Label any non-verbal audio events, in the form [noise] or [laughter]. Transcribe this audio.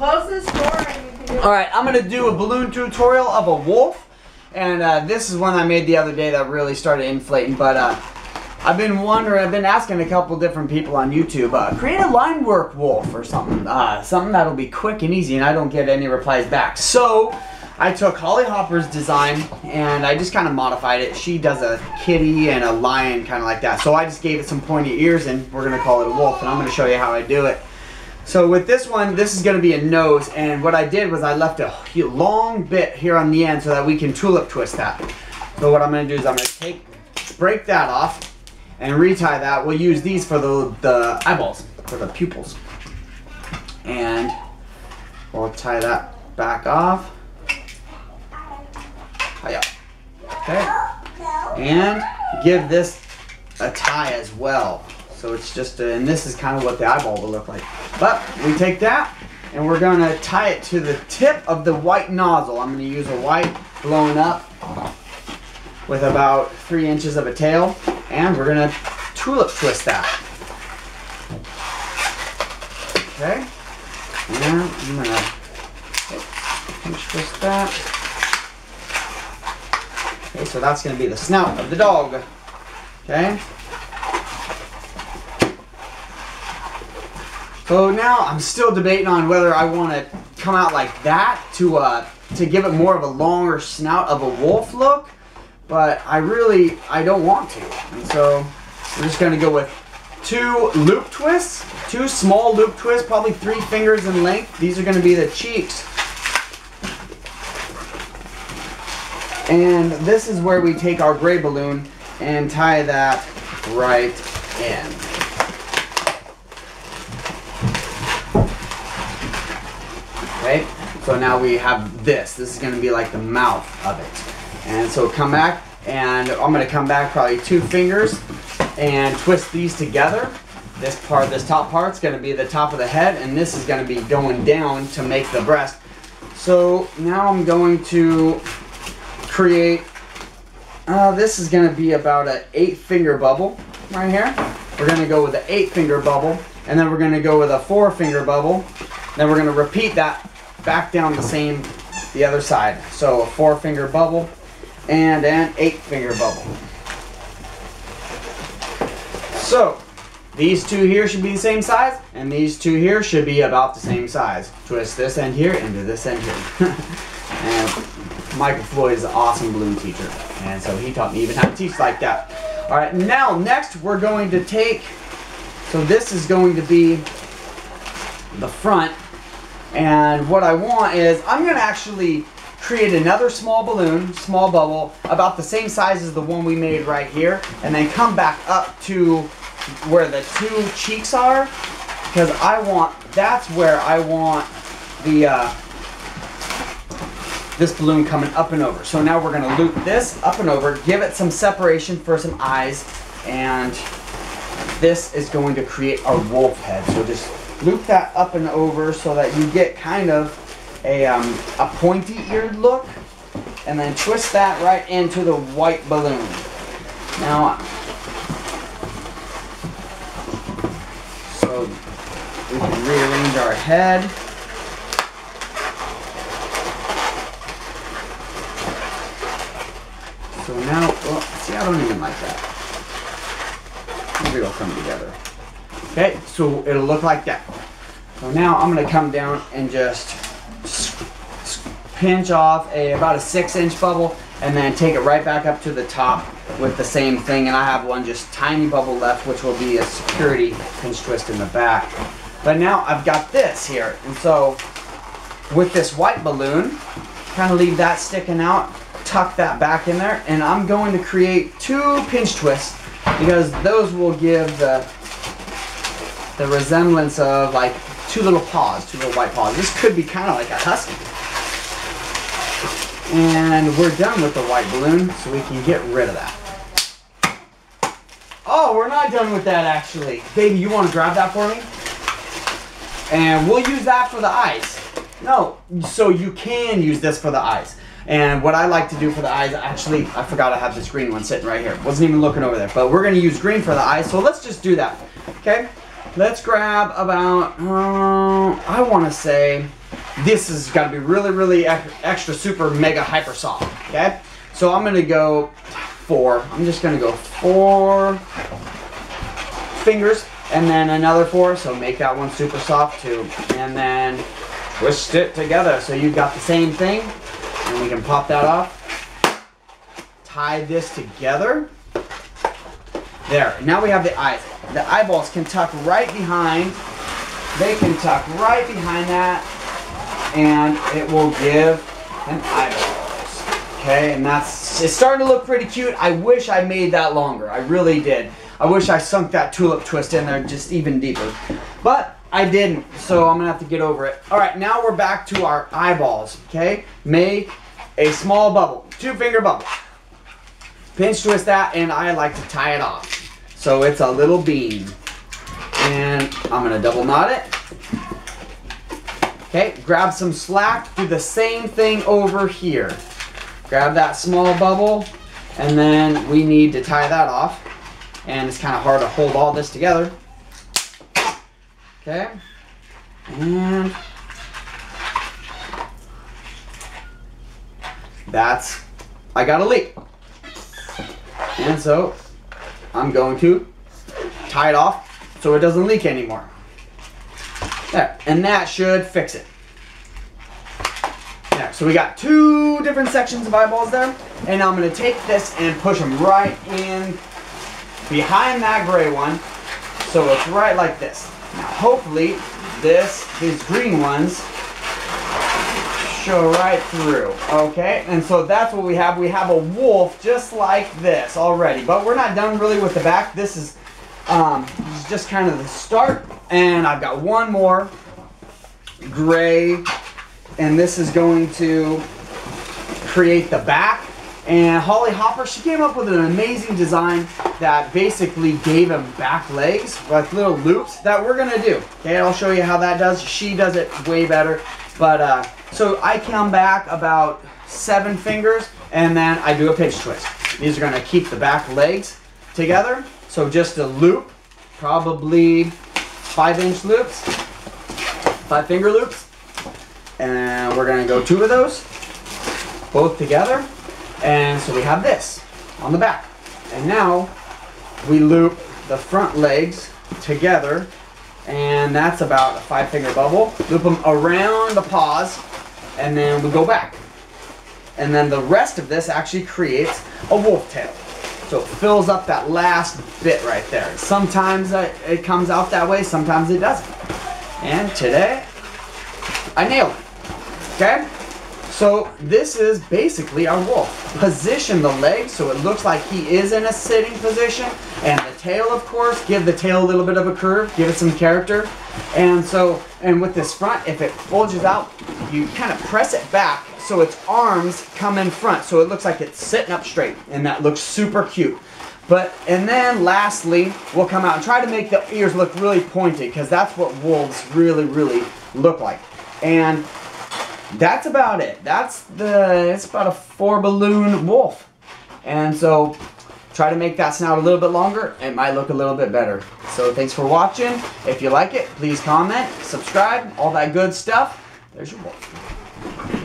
close this door you can do All right, I'm gonna do a balloon tutorial of a wolf, and uh, this is one I made the other day that really started inflating. But uh, I've been wondering, I've been asking a couple different people on YouTube, uh, create a line work wolf or something, uh, something that'll be quick and easy, and I don't get any replies back. So I took Holly Hopper's design and I just kind of modified it. She does a kitty and a lion, kind of like that. So I just gave it some pointy ears, and we're gonna call it a wolf, and I'm gonna show you how I do it. So with this one, this is going to be a nose, and what I did was I left a long bit here on the end so that we can tulip twist that. So what I'm going to do is I'm to take, break that off, and retie that. We'll use these for the, the eyeballs, for the pupils. And we'll tie that back off. Hiya. Okay. And give this a tie as well. So it's just, a, and this is kind of what the eyeball will look like. But we take that and we're gonna tie it to the tip of the white nozzle. I'm gonna use a white blown up with about three inches of a tail and we're gonna tulip twist that. Okay. And I'm gonna pinch twist that. Okay, so that's gonna be the snout of the dog. Okay. So now I'm still debating on whether I want to come out like that to uh, to give it more of a longer snout of a wolf look, but I really I don't want to, and so we're just gonna go with two loop twists, two small loop twists, probably three fingers in length. These are gonna be the cheeks, and this is where we take our gray balloon and tie that right in. Okay, so now we have this. This is going to be like the mouth of it. And so come back, and I'm going to come back probably two fingers and twist these together. This part, this top part's going to be the top of the head, and this is going to be going down to make the breast. So now I'm going to create, uh, this is going to be about an eight finger bubble right here. We're going to go with an eight finger bubble, and then we're going to go with a four finger bubble. Then we're going to repeat that back down the same, the other side. So a four finger bubble and an eight finger bubble. So these two here should be the same size and these two here should be about the same size. Twist this end here into this end here. [laughs] and Michael Floyd is an awesome balloon teacher. And so he taught me even how to teach like that. All right, now next we're going to take, so this is going to be the front and what I want is, I'm gonna actually create another small balloon, small bubble, about the same size as the one we made right here, and then come back up to where the two cheeks are, because I want, that's where I want the, uh, this balloon coming up and over. So now we're gonna loop this up and over, give it some separation for some eyes, and this is going to create our wolf head. So just loop that up and over so that you get kind of a, um, a pointy eared look and then twist that right into the white balloon. Now, so we can rearrange our head. So now, well, see, I don't even like that. Maybe it'll come together. Okay, so it'll look like that. So now I'm gonna come down and just pinch off a about a six inch bubble and then take it right back up to the top with the same thing. And I have one just tiny bubble left, which will be a security pinch twist in the back. But now I've got this here. And so with this white balloon, kind of leave that sticking out, tuck that back in there, and I'm going to create two pinch twists because those will give the the resemblance of like two little paws, two little white paws. This could be kind of like a husky. And we're done with the white balloon, so we can get rid of that. Oh, we're not done with that actually. Baby, you want to grab that for me? And we'll use that for the eyes. No, so you can use this for the eyes. And what I like to do for the eyes, actually, I forgot I have this green one sitting right here. Wasn't even looking over there. But we're to use green for the eyes, so let's just do that. Okay? Let's grab about, uh, I want to say, this has got to be really, really extra, super, mega, hyper soft. Okay, so I'm gonna go four. I'm just gonna go four fingers and then another four. So make that one super soft too, and then twist it together. So you've got the same thing, and we can pop that off. Tie this together. There. Now we have the eyes. The eyeballs can tuck right behind. They can tuck right behind that, and it will give an eyeballs. Okay, and that's it's starting to look pretty cute. I wish I made that longer. I really did. I wish I sunk that tulip twist in there just even deeper, but I didn't. So I'm gonna have to get over it. All right, now we're back to our eyeballs. Okay, make a small bubble, two finger bubble. Pinch twist that, and I like to tie it off. So it's a little bean. And I'm gonna double knot it. Okay, grab some slack, do the same thing over here. Grab that small bubble, and then we need to tie that off. And it's kind of hard to hold all this together. Okay, and that's, I got a leak. And so I'm going to tie it off so it doesn't leak anymore. There, and that should fix it. There, so we got two different sections of eyeballs there, and I'm gonna take this and push them right in behind that gray one, so it's right like this. Now, hopefully, this, these green ones show right through. Okay, and so that's what we have. We have a wolf just like this already, but we're not done really with the back. This is um, just kind of the start, and I've got one more gray, and this is going to create the back. And Holly Hopper, she came up with an amazing design that basically gave him back legs, like little loops that we're gonna do. Okay, I'll show you how that does. She does it way better. But uh, so I come back about seven fingers and then I do a pinch twist. These are gonna keep the back legs together. So just a loop, probably five inch loops, five finger loops. And we're gonna go two of those, both together. And so we have this on the back. And now we loop the front legs together and that's about a five finger bubble. Loop them around the paws, and then we go back. And then the rest of this actually creates a wolf tail. So it fills up that last bit right there. Sometimes it comes out that way, sometimes it doesn't. And today, I nailed it. Okay? So this is basically our wolf. Position the legs so it looks like he is in a sitting position. And the tail, of course, give the tail a little bit of a curve, give it some character. And so, and with this front, if it bulges out, you kind of press it back so its arms come in front. So it looks like it's sitting up straight. And that looks super cute. But, and then lastly, we'll come out and try to make the ears look really pointed because that's what wolves really, really look like. And that's about it. That's the, it's about a four balloon wolf. And so try to make that snout a little bit longer. It might look a little bit better. So thanks for watching. If you like it, please comment, subscribe, all that good stuff. There's your wolf.